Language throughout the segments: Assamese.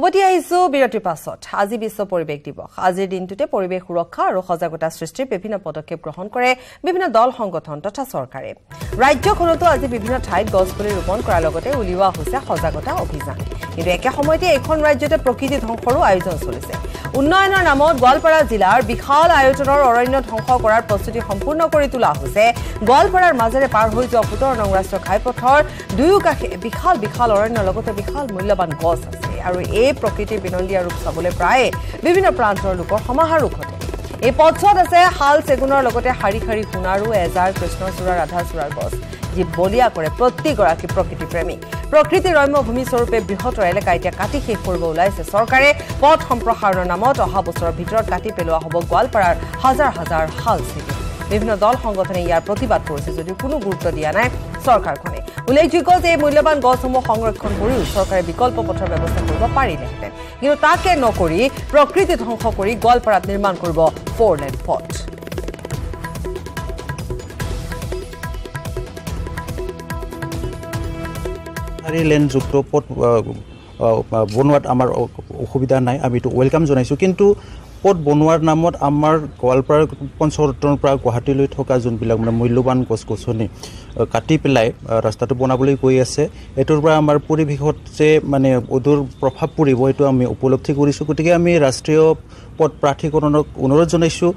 উভতি আহিছোঁ বিৰতিৰ পাছত। আজি বিশ্ব পৰিৱেশ দিৱস। আজিৰ দিনটোতে পৰিৱেশ সুৰক্ষা আৰু সজাগতা সৃষ্টিৰ বিভিন্ন পদক্ষেপ গ্ৰহণ কৰে বিভিন্ন দল সংগঠন তথা চৰকাৰে। ৰাজ্যখনতো আজি বিভিন্ন ঠাইত গছপুলি ৰোপণ কৰাৰ লগতে উলিওৱা হৈছে সজাগতা অভিযান। কিন্তু একে সময়তে এইখন ৰাজ্যতে প্ৰকৃতি ধ্বংসৰো আয়োজন চলিছে। উন্নয়নৰ নামত গোৱালপাৰা জিলাৰ বিশাল আয়োজনৰ অৰণ্য ধ্বংস কৰাৰ প্ৰস্তুতি সম্পূৰ্ণ কৰি তোলা হৈছে। গোৱালপাৰাৰ মাজেৰে পাৰ হৈ যোৱা সোতৰ নং ৰাষ্ট্ৰীয় ঘাইপথৰ দুয়োকাষে বিশাল বিশাল অৰণ্যৰ লগতে বিশাল মূল্যৱান গছ আছে। আৰু এই প্ৰকৃতিৰ বিনন্দীয়া ৰূপ চাবলৈ প্ৰায়ে বিভিন্ন প্ৰান্তৰ লোকৰ সমাহাৰো ঘটে। এই পথছোৱাত আছে শাল চেগুনৰ লগতে শাৰী শাৰী সোণাৰু এজাৰ কৃষ্ণচূড়া ৰাধাচূড়াৰ গছ যি বলিয়া কৰে প্ৰতিগৰাকী প্ৰকৃতিপ্ৰেমী প্ৰকৃতিৰ ৰম্য ভূমিস্বৰূপে বৃহত্তৰ এলেকা এতিয়া কাটি শেষ কৰিব ওলাইছে চৰকাৰে। পথ সম্প্ৰসাৰণৰ নামত অহা বছৰৰ ভিতৰত কাটি পেলোৱা হ'ব গোৱালপাৰাৰ হাজাৰ হাজাৰ শাল চেগুন। বিভিন্ন দল সংগঠনে ইয়াৰ প্ৰতিবাদ কৰিছে যদিও কোনো গুৰুত্ব দিয়া নাই চৰকাৰখনে। উল্লেখযোগ্য যে এই মূল্যৱান গছসমূহ সংৰক্ষণ কৰিও চৰকাৰে বিকল্প পথৰ ব্যৱস্থা কৰিব পাৰিলেহেঁতেন। কিন্তু তাকে নকৰি প্ৰকৃতি ধ্বংস কৰি গোৱালপাৰাত নিৰ্মাণ কৰিব ফ'ৰ লেন পথ। চাৰি লেনযুক্ত পথ বনোৱাত আমাৰ অসুবিধা নাই আমি এইটো ৱেলকাম জনাইছোঁ। কিন্তু পথ বনোৱাৰ নামত আমাৰ গোৱালপাৰা পঞ্চৰত্নৰ পৰা গুৱাহাটীলৈ থকা যোনবিলাক মানে মূল্যৱান গছ গছনি কাটি পেলাই ৰাস্তাটো বনাবলৈ গৈ আছে এইটোৰ পৰা আমাৰ পৰিৱেশত যে মানে অদূৰ প্ৰভাৱ পৰিব এইটো আমি উপলব্ধি কৰিছোঁ। গতিকে আমি ৰাষ্ট্ৰীয় পথ প্ৰাধিকৰণক অনুৰোধ জনাইছোঁ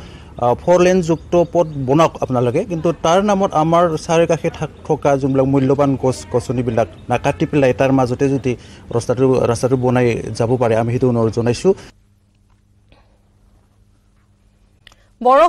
ফ'ৰ লেনযুক্ত পথ বনাওক আপোনালোকে কিন্তু তাৰ নামত আমাৰ চাৰিকাষে থকা যোনবিলাক মূল্যৱান গছ গছনিবিলাক নাকাটি পেলাই তাৰ মাজতে যদি ৰাস্তাটো ৰাস্তাটো বনাই যাব পাৰে আমি সেইটো অনুৰোধ জনাইছোঁ। বড়